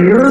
here?